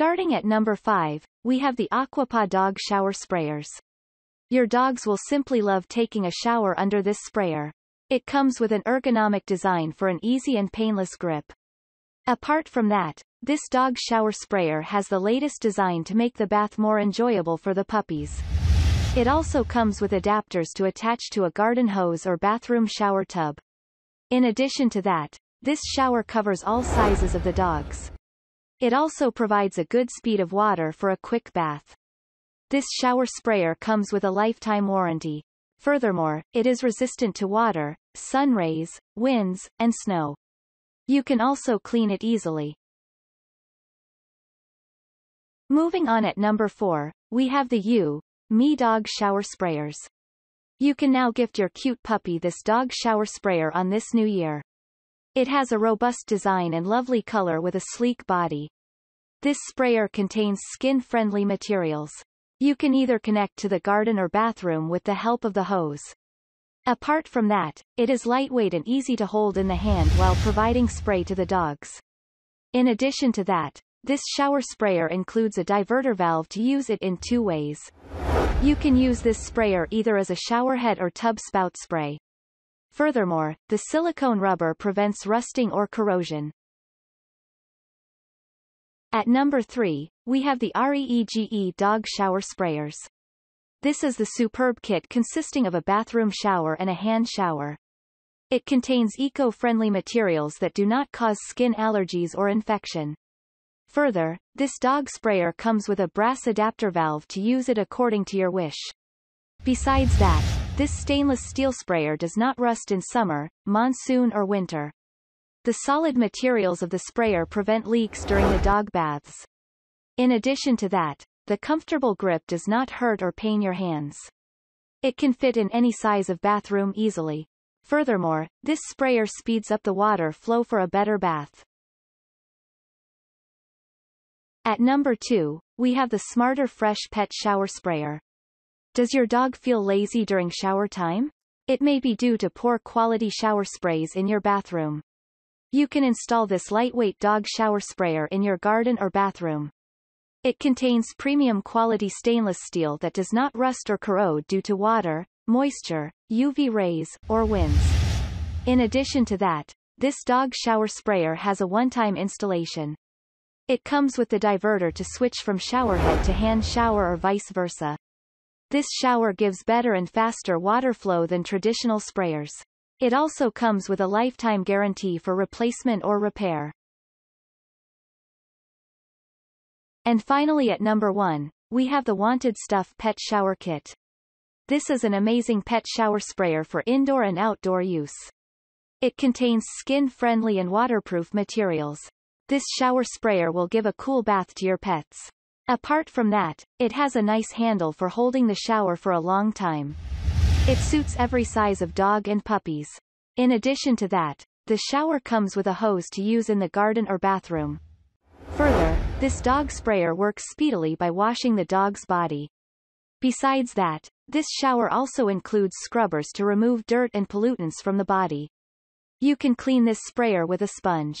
Starting at number 5, we have the Aquapaw Dog Shower Sprayers. Your dogs will simply love taking a shower under this sprayer. It comes with an ergonomic design for an easy and painless grip. Apart from that, this dog shower sprayer has the latest design to make the bath more enjoyable for the puppies. It also comes with adapters to attach to a garden hose or bathroom shower tub. In addition to that, this shower covers all sizes of the dogs. It also provides a good speed of water for a quick bath. This shower sprayer comes with a lifetime warranty. Furthermore, it is resistant to water, sun rays, winds, and snow. You can also clean it easily. Moving on at number 4, we have the U, Me Dog Shower Sprayers. You can now gift your cute puppy this dog shower sprayer on this new year. It has a robust design and lovely color with a sleek body. This sprayer contains skin-friendly materials. You can either connect to the garden or bathroom with the help of the hose. Apart from that, it is lightweight and easy to hold in the hand while providing spray to the dogs. In addition to that, this shower sprayer includes a diverter valve to use it in two ways. You can use this sprayer either as a shower head or tub spout spray. Furthermore, the silicone rubber prevents rusting or corrosion. At number 3, we have the REEGE Dog Shower Sprayers. This is the superb kit consisting of a bathroom shower and a hand shower. It contains eco-friendly materials that do not cause skin allergies or infection. Further, this dog sprayer comes with a brass adapter valve to use it according to your wish. Besides that, this stainless steel sprayer does not rust in summer, monsoon or winter. The solid materials of the sprayer prevent leaks during the dog baths. In addition to that, the comfortable grip does not hurt or pain your hands. It can fit in any size of bathroom easily. Furthermore, this sprayer speeds up the water flow for a better bath. At number 2, we have the SmarterFresh Pet Shower Sprayer. Does your dog feel lazy during shower time? It may be due to poor quality shower sprays in your bathroom. You can install this lightweight dog shower sprayer in your garden or bathroom. It contains premium quality stainless steel that does not rust or corrode due to water, moisture, UV rays, or winds. In addition to that, this dog shower sprayer has a one-time installation. It comes with the diverter to switch from showerhead to hand shower or vice versa. This shower gives better and faster water flow than traditional sprayers. It also comes with a lifetime guarantee for replacement or repair. And finally at number 1, we have the Wantedstuff Pet Shower Kit. This is an amazing pet shower sprayer for indoor and outdoor use. It contains skin-friendly and waterproof materials. This shower sprayer will give a cool bath to your pets. Apart from that, it has a nice handle for holding the shower for a long time. It suits every size of dog and puppies. In addition to that, the shower comes with a hose to use in the garden or bathroom. Further, this dog sprayer works speedily by washing the dog's body. Besides that, this shower also includes scrubbers to remove dirt and pollutants from the body. You can clean this sprayer with a sponge.